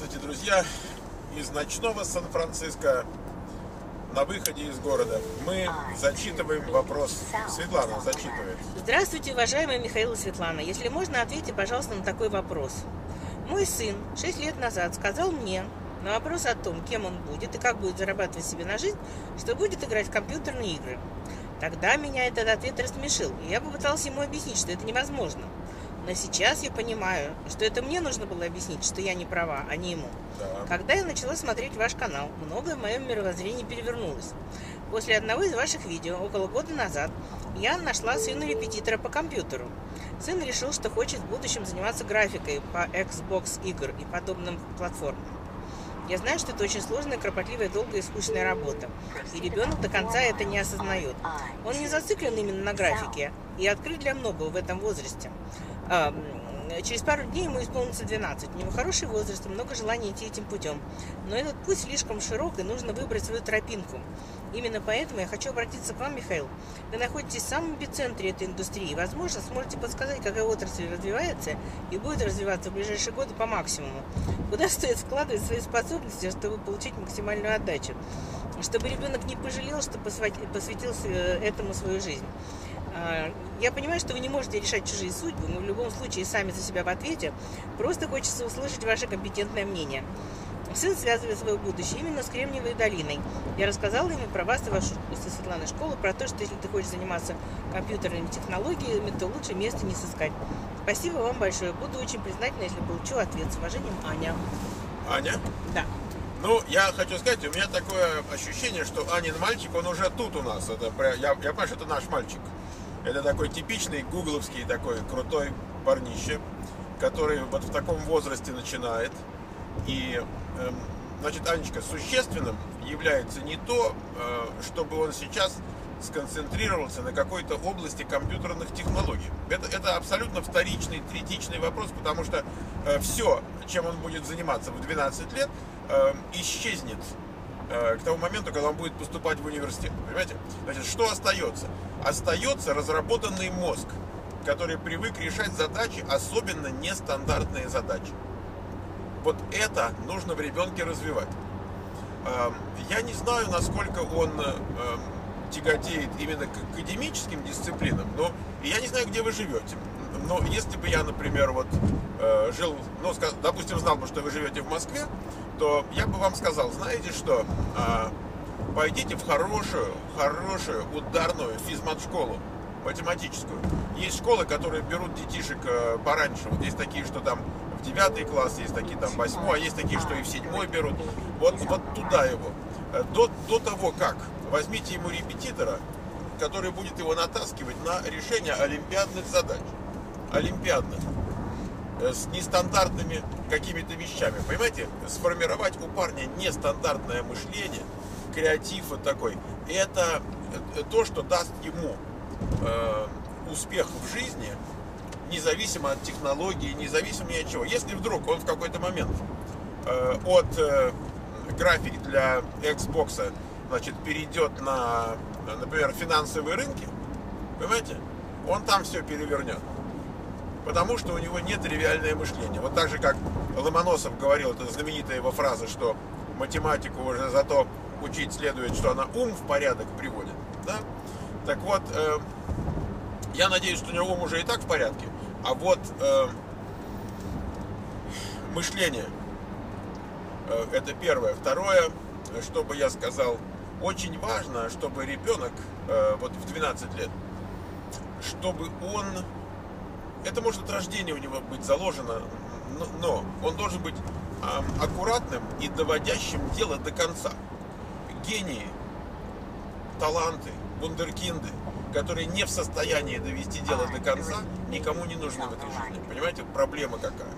Здравствуйте, друзья! Из ночного Сан-Франциско на выходе из города мы зачитываем вопрос. Светлана зачитывает. Здравствуйте, уважаемые Михаил и Светлана. Если можно, ответьте, пожалуйста, на такой вопрос. Мой сын 6 лет назад сказал мне на вопрос о том, кем он будет и как будет зарабатывать себе на жизнь, что будет играть в компьютерные игры. Тогда меня этот ответ рассмешил, и я попытался ему объяснить, что это невозможно. Но сейчас я понимаю, что это мне нужно было объяснить, что я не права, а не ему. Да. Когда я начала смотреть ваш канал, многое в моем мировоззрении перевернулось. После одного из ваших видео, около года назад, я нашла сыну репетитора по компьютеру. Сын решил, что хочет в будущем заниматься графикой по Xbox игр и подобным платформам. Я знаю, что это очень сложная, кропотливая, долгая и скучная работа. И ребенок до конца это не осознает. Он не зациклен именно на графике и открыт для многого в этом возрасте. Через пару дней ему исполнится 12. У него хороший возраст много желания идти этим путем. Но этот путь слишком широк, и нужно выбрать свою тропинку. Именно поэтому я хочу обратиться к вам, Михаил. Вы находитесь в самом эпицентре этой индустрии. Возможно, сможете подсказать, какая отрасль развивается и будет развиваться в ближайшие годы по максимуму. Куда стоит вкладывать свои способности, чтобы получить максимальную отдачу. Чтобы ребенок не пожалел, что посвятил э, этому свою жизнь. А, я понимаю, что вы не можете решать чужие судьбы, мы в любом случае сами за себя в ответе. Просто хочется услышать ваше компетентное мнение. Сын связывает свое будущее именно с Кремниевой долиной. Я рассказала ему про вас и вашу со Светланой школу, про то, что если ты хочешь заниматься компьютерными технологиями, то лучше места не сыскать. Спасибо вам большое. Буду очень признательна, если получу ответ. С уважением, Аня. Аня? Да. Ну, я хочу сказать, у меня такое ощущение, что Анин мальчик, он уже тут у нас. Это, я, я понимаю, что это наш мальчик. Это такой типичный гугловский такой крутой парнище, который вот в таком возрасте начинает. И, эм, значит, Анечка, существенным является не то, э, чтобы он сейчас сконцентрировался на какой-то области компьютерных технологий. Это, это абсолютно вторичный, третичный вопрос, потому что э, все, чем он будет заниматься в 12 лет, э, исчезнет Э, к тому моменту, когда он будет поступать в университет. Понимаете? Значит, что остается? Остается разработанный мозг, который привык решать задачи, особенно нестандартные задачи. Вот это нужно в ребенке развивать. Эм, я не знаю, насколько он эм, тяготеет именно к академическим дисциплинам, но я не знаю, где вы живете. Но если бы я, например, вот э, жил, ну, допустим, знал бы, что вы живете в Москве, то я бы вам сказал, знаете что, а, пойдите в хорошую, хорошую ударную физмат-школу математическую. Есть школы, которые берут детишек э, пораньше. Вот есть такие, что там в девятый класс, есть такие там в восьмой, а есть такие, что и в седьмой берут. Вот, вот туда его. Э, до, до того как, возьмите ему репетитора, который будет его натаскивать на решение олимпиадных задач. Олимпиадных. Э, с нестандартными какими-то вещами. Понимаете, сформировать у парня нестандартное мышление, креатив вот такой, это э, то, что даст ему э, успех в жизни, независимо от технологии, независимо ни от чего. Если вдруг он в какой-то момент э, от э, графики для Xbox значит, перейдет на, например, финансовые рынки, понимаете, он там все перевернет потому что у него нет тривиальное мышление. Вот так же, как Ломоносов говорил, это знаменитая его фраза, что математику уже зато учить следует, что она ум в порядок приводит. Да? Так вот, э, я надеюсь, что у него ум уже и так в порядке, а вот э, мышление, э, это первое. Второе, что бы я сказал, очень важно, чтобы ребенок э, вот в 12 лет, чтобы он это может от рождения у него быть заложено, но он должен быть аккуратным и доводящим дело до конца. Гении, таланты, вундеркинды, которые не в состоянии довести дело до конца, никому не нужны в этой жизни. Понимаете, проблема какая?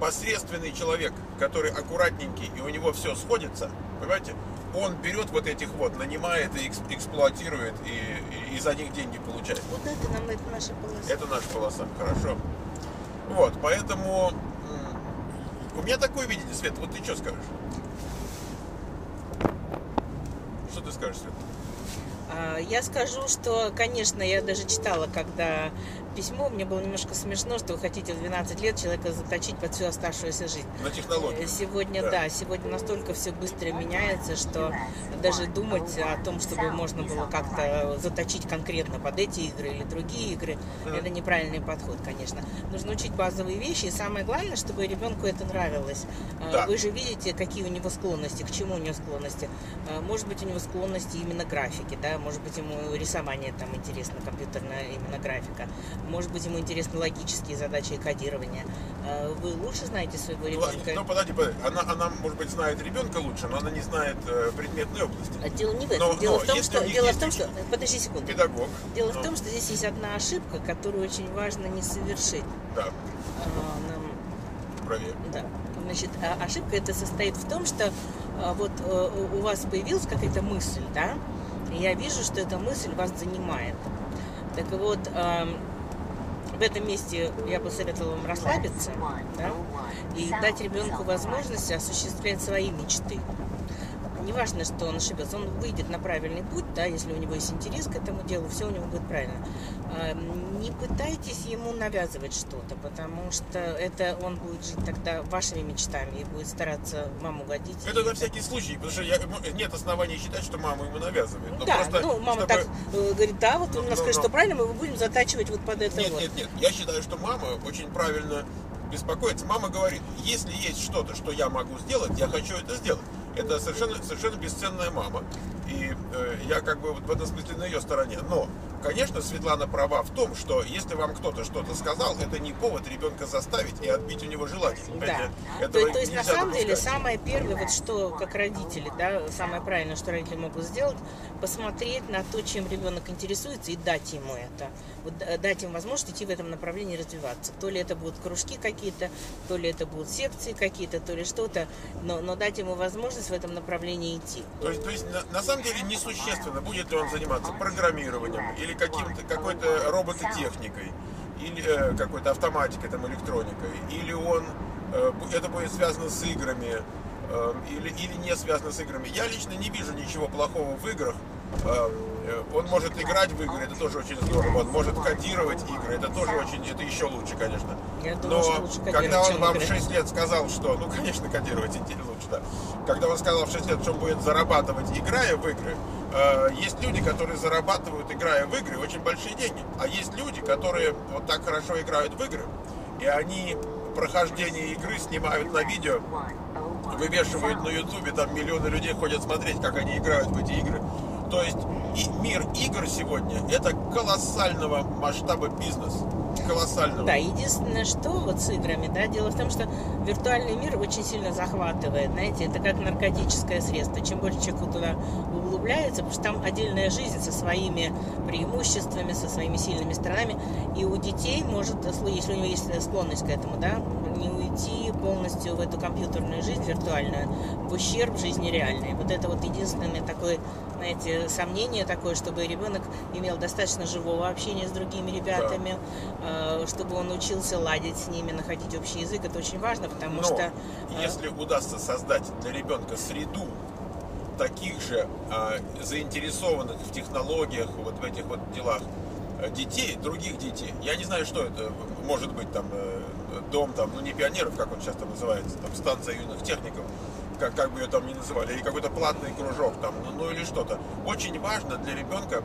Посредственный человек, который аккуратненький, и у него все сходится, понимаете, он берет вот этих вот, нанимает и эксплуатирует, и, и, и за них деньги получает. Вот это нам, это наша полоса. Это наша полоса, хорошо. Вот, поэтому у меня такое видение, Свет, вот ты что скажешь? Что ты скажешь, Свет? А, я скажу, что, конечно, я даже читала, когда письмо, мне было немножко смешно, что вы хотите в 12 лет человека заточить под всю оставшуюся жизнь. На технологии. Э, Сегодня, Да. да. сегодня настолько все быстро меняется, что даже думать о том, чтобы можно было как-то заточить конкретно под эти игры или другие игры, Мгм. это неправильный подход, конечно. Нужно учить базовые вещи, и самое главное, чтобы ребенку это нравилось. Э, Да. Вы же видите, какие у него склонности, к чему у него склонности. Э, Может быть, у него склонности именно графики, да, может быть, ему рисование там интересно, компьютерная именно графика, может быть, ему интересны логические задачи и кодирование. Э, Вы лучше знаете своего Ну, ребенка. Ну, подожди, подожди. Она, она, может быть, знает ребенка лучше, но она не знает э, предметной области. А Дело не в этом. Но- дело но в том, что дело в том, что подожди секунду. Педагог. Дело ну, в том, что здесь есть одна ошибка, которую очень важно не совершить. Да, А, нам- проверь. Да. Значит, а ошибка это состоит в том, что а, вот э, у вас появилась какая-то мысль, да, и я вижу, что эта мысль вас занимает. Так вот, в этом месте я бы советовала вам расслабиться, да, и дать ребенку возможность осуществлять свои мечты. Неважно, что он ошибется, он выйдет на правильный путь, да, если у него есть интерес к этому делу, все у него будет правильно. А, Не пытайтесь ему навязывать что-то, потому что это он будет жить тогда вашими мечтами и будет стараться вам угодить. Это И- на всякий случай, потому что я, нет оснований считать, что мама ему навязывает. Ну да, просто, ну мама чтобы- так э, говорит, да, вот Ну, у нас ну, сказали, ну. что правильно, мы его будем затачивать вот под это Нет, вот. нет, нет. Я считаю, что мама очень правильно беспокоится. Мама говорит, если есть что-то, что я могу сделать, я хочу это сделать. Это совершенно, совершенно бесценная мама. И э, я как бы вот в этом смысле на ее стороне. Но, конечно, Светлана права в том, что если вам кто-то что-то сказал, это не повод ребенка заставить и отбить у него желание. Да. Понимаете? То, то есть на самом деле допускать. самое первое, вот что как родители, да, самое правильное, что родители могут сделать, посмотреть на то, чем ребенок интересуется и дать ему это. Вот д- дать ему возможность идти в этом направлении развиваться. То ли это будут кружки какие-то, то ли это будут секции какие-то, то ли что-то, но, но дать ему возможность в этом направлении идти. То есть, то есть на, на самом деле несущественно, будет ли он заниматься программированием или каким-то какой-то робототехникой, или э, какой-то автоматикой, там, электроникой, или он э, это будет связано с играми, э, или, или не связано с играми. Я лично не вижу ничего плохого в играх. Он может играть в игры, это тоже очень здорово. Он может кодировать игры, это тоже очень, это еще лучше, конечно. Но когда он вам в игры. 6 лет сказал, что, ну, конечно, кодировать лучше, да. Когда он сказал в 6 лет, что он будет зарабатывать, играя в игры, э, есть люди, которые зарабатывают, играя в игры, очень большие деньги. А есть люди, которые вот так хорошо играют в игры, и они прохождение игры снимают на видео, вывешивают на ютубе, там миллионы людей ходят смотреть, как они играют в эти игры. То есть и мир игр сегодня это колоссального масштаба бизнес. Колоссального. Да, единственное, что вот с играми, да, дело в том, что виртуальный мир очень сильно захватывает, знаете, это как наркотическое средство. Чем больше человек туда углубляется, потому что там отдельная жизнь со своими преимуществами, со своими сильными сторонами, и у детей может, если у него есть склонность к этому, да, не уйти полностью в эту компьютерную жизнь виртуальную в ущерб жизни реальной. Вот это вот единственное такое, знаете, сомнение такое, чтобы ребенок имел достаточно живого общения с другими ребятами, чтобы он учился ладить с ними, находить общий язык. Это очень важно, потому Но что... э, если удастся создать для ребенка среду таких же а, заинтересованных в технологиях, вот в этих вот делах э, детей, других детей, я не знаю, что это может быть там э, дом там, ну не пионеров, как он сейчас там называется, там станция юных техников, как, как бы ее там ни называли, или какой-то платный кружок там, ну, ну или что-то. Очень важно для ребенка,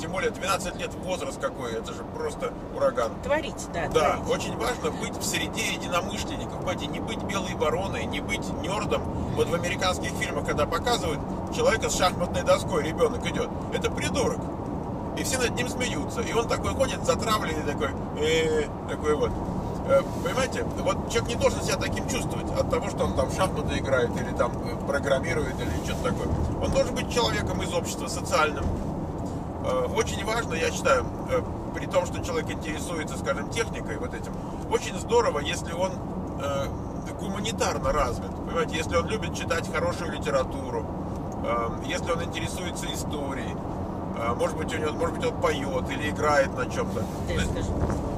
тем более 12 лет возраст какой, это же просто ураган. Творить, да, Да, творить. очень важно быть в среде единомышленников, понимаете, не быть белой вороной, не быть нердом. Вот в американских фильмах, когда показывают человека с шахматной доской, ребенок идет, это придурок. И все над ним смеются. И он такой ходит, затравленный такой, э, такой вот. Э, Понимаете, вот человек не должен себя таким чувствовать от того, что он там шахматы играет или там э, программирует или что-то такое. Он должен быть человеком из общества, социальным. Э, Очень важно, я считаю, э, при том, что человек интересуется, скажем, техникой вот этим, очень здорово, если он э, гуманитарно развит. Понимаете, если он любит читать хорошую литературу, э, если он интересуется историей, может быть, у него, может быть, он поет или играет на чем-то. Есть,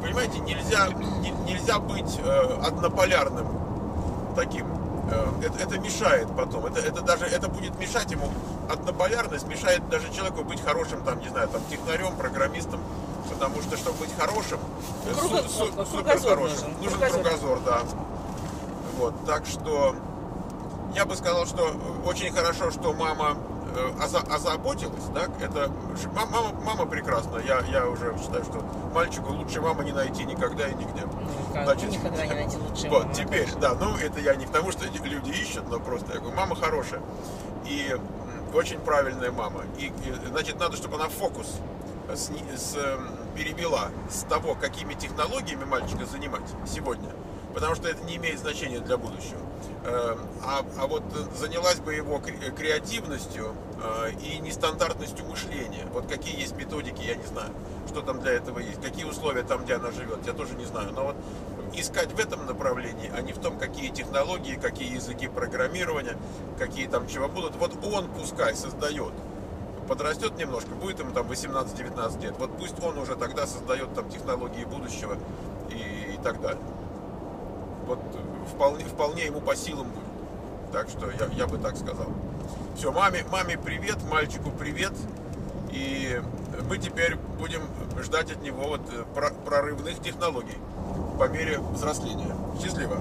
понимаете, нельзя, не- нельзя быть однополярным таким. Э, Это, это мешает потом. Это, это даже это будет мешать ему. Однополярность мешает даже человеку быть хорошим, там, не знаю, там, технарем, программистом. потому что, чтобы быть хорошим, э, Круго- су- су- кругозор супер хорошим, нужен, нужен кругозор. кругозор, да. Вот, так что я бы сказал, что очень хорошо, что мама э, озаботилась, да, это мама, мама прекрасна, я, я уже считаю, что мальчику лучше мамы не найти никогда и нигде. Как, Значит, никогда не найти лучшего. Вот, теперь, да, ну это я не к тому, что люди ищут, но просто я говорю, мама хорошая. И очень правильная мама. И, и, значит, надо, чтобы она фокус сни- с, эм, перевела с того, какими технологиями мальчика занимать сегодня, потому что это не имеет значения для будущего. Эм, А, а вот занялась бы его кре- креативностью э, и нестандартностью мышления. Вот какие есть методики, я не знаю, что там для этого есть, какие условия там, где она живет, я тоже не знаю. Но вот искать в этом направлении, а не в том, какие технологии, какие языки программирования, какие там чего будут. Вот он пускай создает. Подрастет немножко, будет ему там 18-19 лет. Вот пусть он уже тогда создает там технологии будущего и, и так далее. Вот вполне, вполне ему по силам будет. Так что я, я бы так сказал. Все, маме, маме привет, мальчику привет. И мы теперь будем ждать от него вот э, про- прорывных технологий по мере взросления. Счастливо.